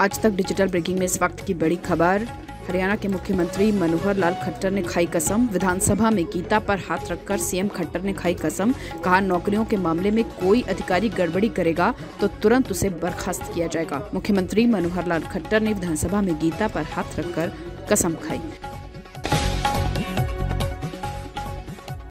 आज तक digital breaking में इस वक्त की बड़ी खबर। हरियाणा के मुख्यमंत्री मनोहर लाल खट्टर ने खाई कसम। विधानसभा में गीता पर हाथ रखकर सीएम खट्टर ने खाई कसम। कहा, नौकरियों के मामले में कोई अधिकारी गड़बड़ी करेगा तो तुरंत उसे बर्खास्त किया जाएगा। मुख्यमंत्री मनोहर लाल खट्टर ने विधानसभा में गीता पर हाथ रखकर कसम खाई।